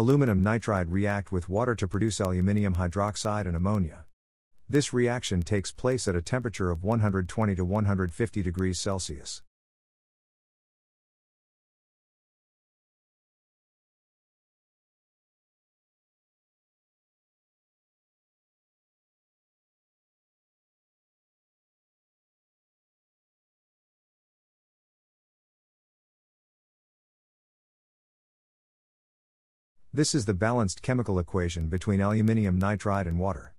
Aluminum nitride react with water to produce aluminium hydroxide and ammonia. This reaction takes place at a temperature of 120 to 150 degrees Celsius. This is the balanced chemical equation between aluminium nitride and water.